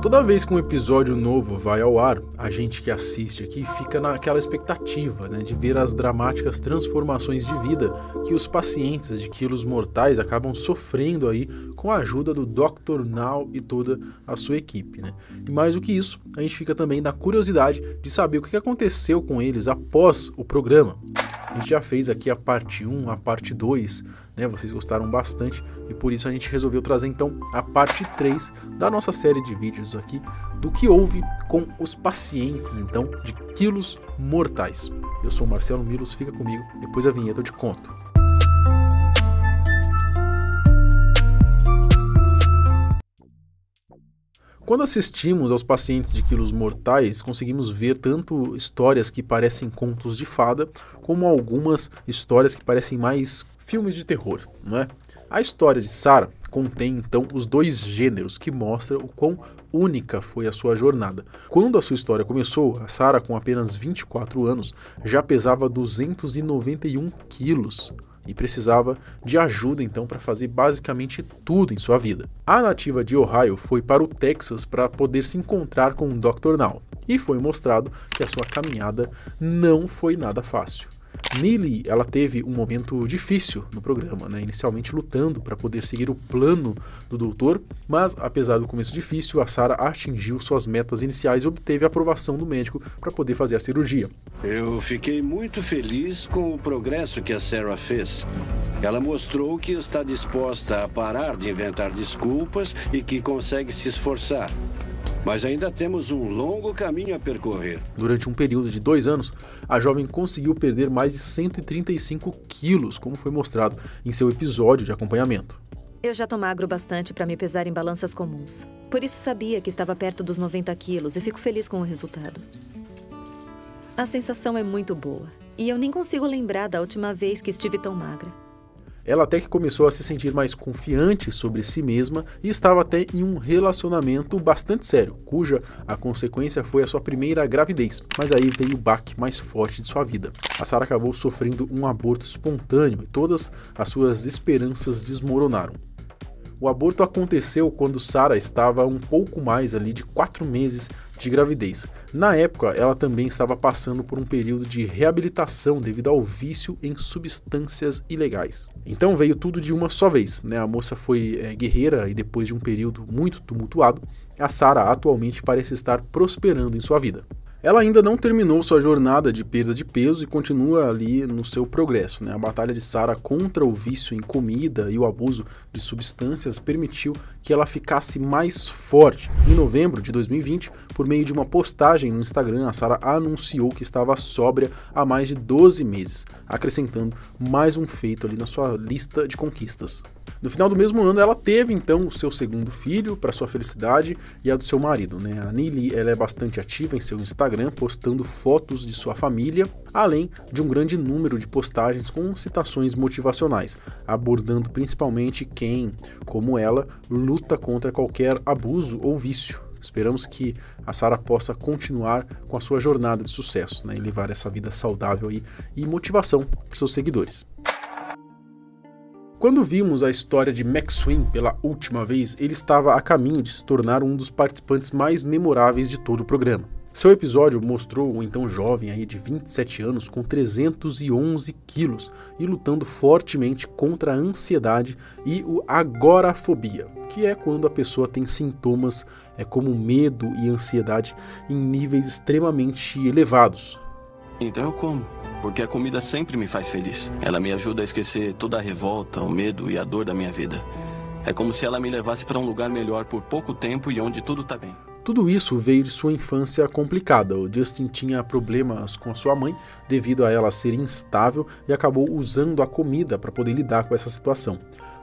Toda vez que um episódio novo vai ao ar, a gente que assiste aqui fica naquela expectativa né, de ver as dramáticas transformações de vida que os pacientes de quilos mortais acabam sofrendo aí com a ajuda do Dr. Now e toda a sua equipe. Né? E mais do que isso, a gente fica também na curiosidade de saber o que aconteceu com eles após o programa. A gente já fez aqui a parte 1, a parte 2, né? Vocês gostaram bastante e por isso a gente resolveu trazer então a parte 3 da nossa série de vídeos aqui do que houve com os pacientes então de quilos mortais. Eu sou Marcelo Milos, fica comigo, depois a vinheta eu te conto. Quando assistimos aos pacientes de quilos mortais, conseguimos ver tanto histórias que parecem contos de fada, como algumas histórias que parecem mais filmes de terror, não é? A história de Sarah contém então os dois gêneros que mostram o quão única foi a sua jornada. Quando a sua história começou, a Sarah, com apenas 24 anos, já pesava 291 quilos e precisava de ajuda então para fazer basicamente tudo em sua vida. A nativa de Ohio foi para o Texas para poder se encontrar com o Dr. Now e foi mostrado que a sua caminhada não foi nada fácil. Neely, ela teve um momento difícil no programa, né? inicialmente lutando para poder seguir o plano do doutor, mas apesar do começo difícil, a Sarah atingiu suas metas iniciais e obteve a aprovação do médico para poder fazer a cirurgia. Eu fiquei muito feliz com o progresso que a Sarah fez. Ela mostrou que está disposta a parar de inventar desculpas e que consegue se esforçar. Mas ainda temos um longo caminho a percorrer. Durante um período de dois anos, a jovem conseguiu perder mais de 135 quilos, como foi mostrado em seu episódio de acompanhamento. Eu já tô magro bastante para me pesar em balanças comuns. Por isso sabia que estava perto dos 90 quilos e fico feliz com o resultado. A sensação é muito boa. E eu nem consigo lembrar da última vez que estive tão magra. Ela até que começou a se sentir mais confiante sobre si mesma e estava até em um relacionamento bastante sério, cuja a consequência foi a sua primeira gravidez. Mas aí veio o baque mais forte de sua vida. A Sarah acabou sofrendo um aborto espontâneo e todas as suas esperanças desmoronaram. O aborto aconteceu quando Sarah estava um pouco mais ali de quatro meses de gravidez. Na época, ela também estava passando por um período de reabilitação devido ao vício em substâncias ilegais. Então veio tudo de uma só vez. Né? A moça foi é, guerreira e depois de um período muito tumultuado, a Sarah atualmente parece estar prosperando em sua vida. Ela ainda não terminou sua jornada de perda de peso e continua ali no seu progresso. Né? A batalha de Sarah contra o vício em comida e o abuso de substâncias permitiu que ela ficasse mais forte. Em novembro de 2020, por meio de uma postagem no Instagram, a Sarah anunciou que estava sóbria há mais de 12 meses, acrescentando mais um feito ali na sua lista de conquistas. No final do mesmo ano, ela teve então o seu segundo filho, para sua felicidade e a do seu marido. Né? A Nili ela é bastante ativa em seu Instagram, postando fotos de sua família, além de um grande número de postagens com citações motivacionais, abordando principalmente quem, como ela, luta contra qualquer abuso ou vício. Esperamos que a Sara possa continuar com a sua jornada de sucesso né, e levar essa vida saudável e, motivação para seus seguidores. Quando vimos a história de Maxwin pela última vez, ele estava a caminho de se tornar um dos participantes mais memoráveis de todo o programa. Seu episódio mostrou um então jovem aí de 27 anos com 311 quilos e lutando fortemente contra a ansiedade e o agorafobia, que é quando a pessoa tem sintomas é, como medo e ansiedade em níveis extremamente elevados. Então eu como porque a comida sempre me faz feliz. Ela me ajuda a esquecer toda a revolta, o medo e a dor da minha vida. É como se ela me levasse para um lugar melhor por pouco tempo e onde tudo está bem. Tudo isso veio de sua infância complicada. O Justin tinha problemas com a sua mãe devido a ela ser instável e acabou usando a comida para poder lidar com essa situação.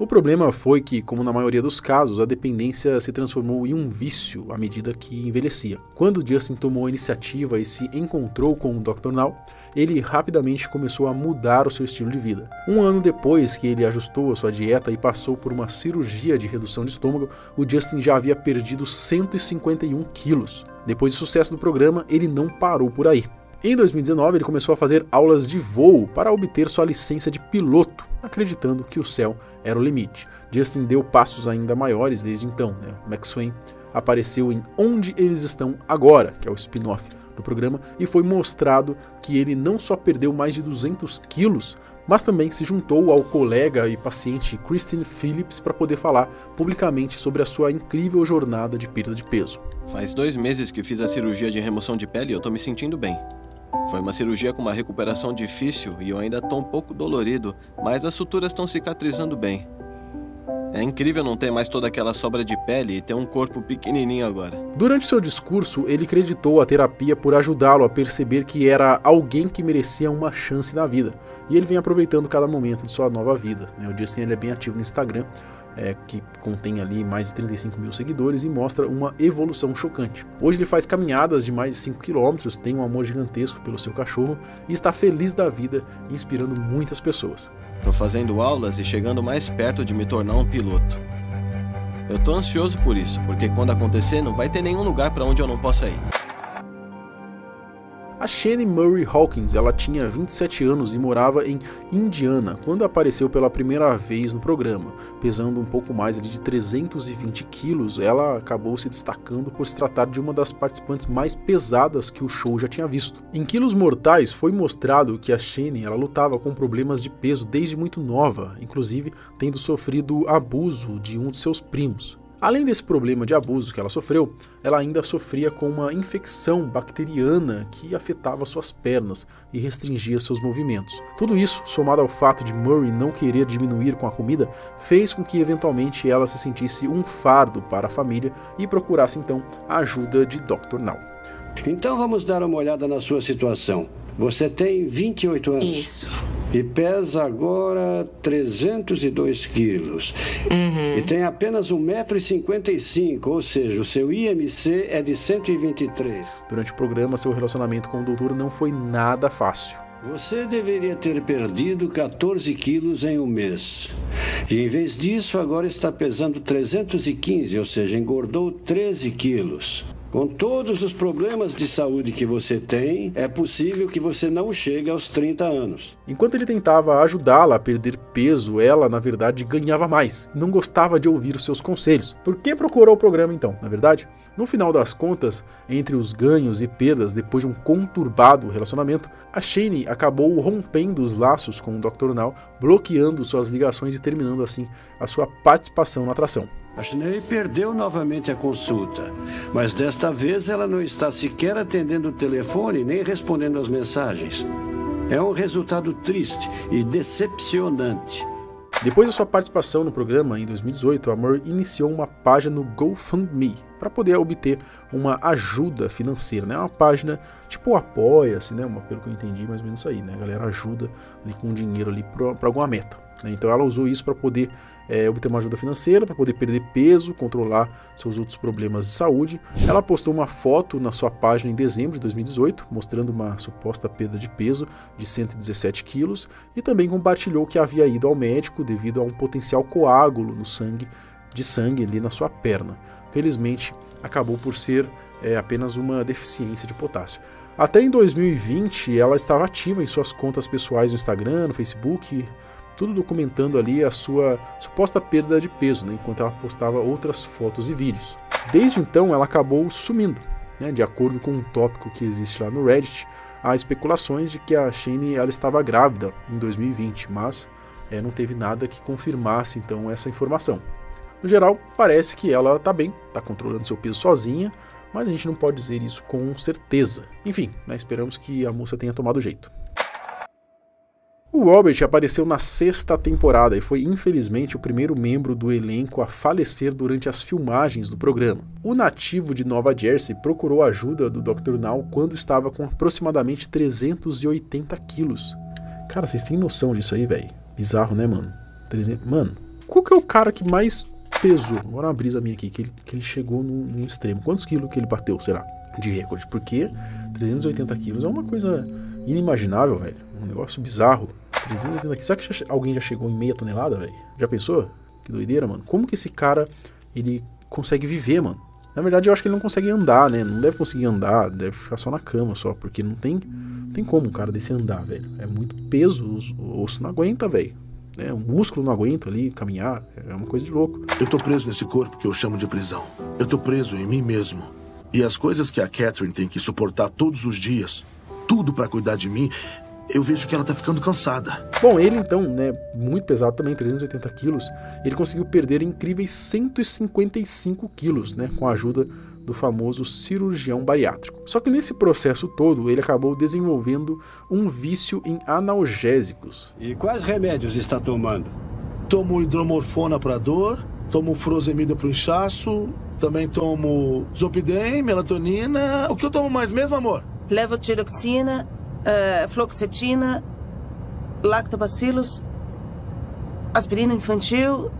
O problema foi que, como na maioria dos casos, a dependência se transformou em um vício à medida que envelhecia. Quando Justin tomou a iniciativa e se encontrou com o Dr. Now, ele rapidamente começou a mudar o seu estilo de vida. Um ano depois que ele ajustou a sua dieta e passou por uma cirurgia de redução de estômago, o Justin já havia perdido 151 quilos. Depois do sucesso do programa, ele não parou por aí. Em 2019, ele começou a fazer aulas de voo para obter sua licença de piloto, acreditando que o céu era o limite. Justin deu passos ainda maiores desde então. Né? Max Swain apareceu em Onde Eles Estão Agora, que é o spin-off do programa, e foi mostrado que ele não só perdeu mais de 200 quilos, mas também se juntou ao colega e paciente Christine Phillips para poder falar publicamente sobre a sua incrível jornada de perda de peso. Faz dois meses que fiz a cirurgia de remoção de pele e eu tô me sentindo bem. Foi uma cirurgia com uma recuperação difícil e eu ainda tô um pouco dolorido, mas as suturas estão cicatrizando bem. É incrível não ter mais toda aquela sobra de pele e ter um corpo pequenininho agora. Durante seu discurso, ele creditou a terapia por ajudá-lo a perceber que era alguém que merecia uma chance na vida. E ele vem aproveitando cada momento de sua nova vida. Né? O Justin ele é bem ativo no Instagram, é, que contém ali mais de 35 mil seguidores e mostra uma evolução chocante. Hoje ele faz caminhadas de mais de 5 quilômetros, tem um amor gigantesco pelo seu cachorro e está feliz da vida, inspirando muitas pessoas. Tô fazendo aulas e chegando mais perto de me tornar um piloto. Eu tô ansioso por isso, porque quando acontecer não vai ter nenhum lugar para onde eu não possa ir. A Shane Murray Hawkins, ela tinha 27 anos e morava em Indiana quando apareceu pela primeira vez no programa. Pesando um pouco mais de 320 quilos, ela acabou se destacando por se tratar de uma das participantes mais pesadas que o show já tinha visto. Em Quilos Mortais foi mostrado que a Shane ela lutava com problemas de peso desde muito nova, inclusive tendo sofrido abuso de um de seus primos. Além desse problema de abuso que ela sofreu, ela ainda sofria com uma infecção bacteriana que afetava suas pernas e restringia seus movimentos. Tudo isso, somado ao fato de Murray não querer diminuir com a comida, fez com que eventualmente ela se sentisse um fardo para a família e procurasse então a ajuda de Dr. Now. Então vamos dar uma olhada na sua situação. Você tem 28 anos. Isso. E pesa agora 302 quilos. Uhum. E tem apenas 1,55m, ou seja, o seu IMC é de 123. Durante o programa, seu relacionamento com o doutor não foi nada fácil. Você deveria ter perdido 14 quilos em um mês. E em vez disso, agora está pesando 315, ou seja, engordou 13 quilos. Com todos os problemas de saúde que você tem, é possível que você não chegue aos 30 anos. Enquanto ele tentava ajudá-la a perder peso, ela, na verdade, ganhava mais. Não gostava de ouvir os seus conselhos. Por que procurou o programa então, na verdade? No final das contas, entre os ganhos e perdas depois de um conturbado relacionamento, a Shane acabou rompendo os laços com o Dr. Now, bloqueando suas ligações e terminando assim a sua participação na atração. A perdeu novamente a consulta, mas desta vez ela não está sequer atendendo o telefone nem respondendo às mensagens. É um resultado triste e decepcionante. Depois da sua participação no programa em 2018, a Murray iniciou uma página no GoFundMe para poder obter uma ajuda financeira, né? Uma página tipo apoia-se, né? Uma, pelo que eu entendi, mais ou menos isso aí, né? A galera ajuda ali com dinheiro ali para alguma meta. Então ela usou isso para poder é, obter uma ajuda financeira, para poder perder peso, controlar seus outros problemas de saúde. Ela postou uma foto na sua página em dezembro de 2018, mostrando uma suposta perda de peso de 117 quilos, e também compartilhou que havia ido ao médico devido a um potencial coágulo no sangue, de sangue ali na sua perna. Felizmente, acabou por ser é, apenas uma deficiência de potássio. Até em 2020, ela estava ativa em suas contas pessoais no Instagram, no Facebook, tudo documentando ali a sua suposta perda de peso, né, enquanto ela postava outras fotos e vídeos. Desde então, ela acabou sumindo. Né, de acordo com um tópico que existe lá no Reddit, há especulações de que a Shane ela estava grávida em 2020, mas é, não teve nada que confirmasse então essa informação. No geral, parece que ela está bem, está controlando seu peso sozinha, mas a gente não pode dizer isso com certeza. Enfim, né, esperamos que a moça tenha tomado jeito. O Robert apareceu na sexta temporada e foi infelizmente o primeiro membro do elenco a falecer durante as filmagens do programa. O nativo de Nova Jersey procurou ajuda do Dr. Now quando estava com aproximadamente 380 quilos. Cara, vocês têm noção disso aí, velho? Bizarro, né, mano? 300... Mano, qual que é o cara que mais pesou? Agora uma brisa minha aqui, que ele, que ele chegou no, no extremo. Quantos quilos que ele bateu, será? De recorde? Porque 380 quilos é uma coisa inimaginável, velho. Um negócio bizarro. 380 quilos. Será que já, alguém já chegou em meia tonelada, velho? Já pensou? Que doideira, mano. Como que esse cara, ele consegue viver, mano? Na verdade, eu acho que ele não consegue andar, né? Não deve conseguir andar, deve ficar só na cama só, porque não tem, não tem como um cara desse andar, velho. É muito peso, o osso não aguenta, velho. né? O músculo não aguenta ali caminhar, é uma coisa de louco. Eu tô preso nesse corpo que eu chamo de prisão. Eu tô preso em mim mesmo. E as coisas que a Catherine tem que suportar todos os dias, tudo para cuidar de mim, eu vejo que ela tá ficando cansada. Bom, ele então, né, muito pesado também, 380 quilos, ele conseguiu perder incríveis 155 quilos, né, com a ajuda do famoso cirurgião bariátrico. Só que nesse processo todo, ele acabou desenvolvendo um vício em analgésicos. E quais remédios está tomando? Tomo hidromorfona para dor, tomo furosemida para inchaço, também tomo zopidem, melatonina. O que eu tomo mais mesmo, amor? Levotiroxina, uh, fluoxetina, lactobacillus, aspirina infantil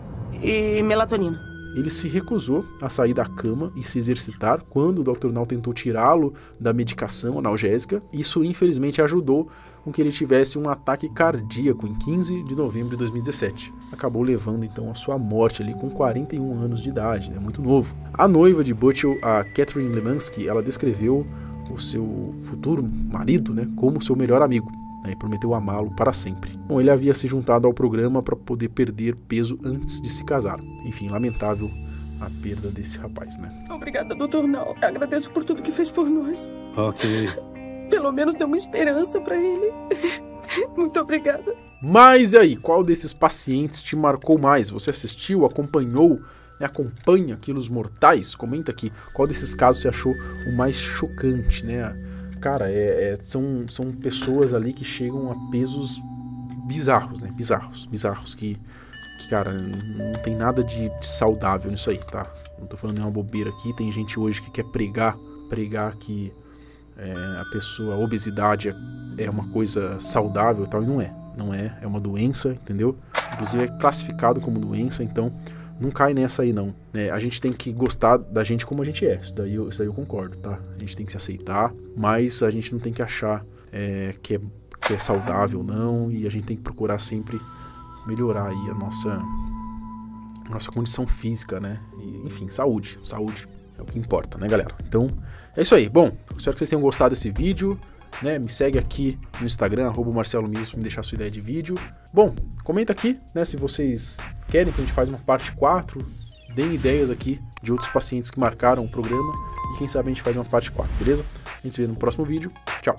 e melatonina. Ele se recusou a sair da cama e se exercitar quando o Dr. Now tentou tirá-lo da medicação analgésica. Isso, infelizmente, ajudou com que ele tivesse um ataque cardíaco em 15 de novembro de 2017. Acabou levando então a sua morte ali com 41 anos de idade, né? muito novo. A noiva de Butchell, a Catherine Lemansky, ela descreveu o seu futuro marido né, como seu melhor amigo né, e prometeu amá-lo para sempre. Bom, ele havia se juntado ao programa para poder perder peso antes de se casar. Enfim, lamentável a perda desse rapaz, né? Obrigada, doutor Nal. Agradeço por tudo que fez por nós. Ok. Pelo menos deu uma esperança para ele. Muito obrigada. Mas e aí, qual desses pacientes te marcou mais? Você assistiu, acompanhou, né, acompanha Quilos Mortais? Comenta aqui qual desses casos você achou o mais chocante, né? Cara, é, é, são, são pessoas ali que chegam a pesos bizarros, né? Bizarros, bizarros que, que cara, não tem nada de, de saudável nisso aí, tá? Não tô falando nenhuma bobeira aqui. Tem gente hoje que quer pregar, pregar que é, a pessoa, a obesidade é, é uma coisa saudável e tal, e não é. Não é, é uma doença, entendeu? Inclusive é classificado como doença, então não cai nessa aí não. É, a gente tem que gostar da gente como a gente é. Isso daí, eu, isso daí eu concordo, tá? A gente tem que se aceitar, mas a gente não tem que achar é, que, é, que é saudável não e a gente tem que procurar sempre melhorar aí a nossa nossa condição física, né? E, enfim, saúde, saúde é o que importa, né, galera? Então é isso aí. Bom, espero que vocês tenham gostado desse vídeo. Né, me segue aqui no Instagram, arroba Marcelo para me deixar sua ideia de vídeo. Bom, comenta aqui, né, se vocês querem que a gente faça uma parte 4, deem ideias aqui de outros pacientes que marcaram o programa e quem sabe a gente faz uma parte 4, beleza? A gente se vê no próximo vídeo. Tchau!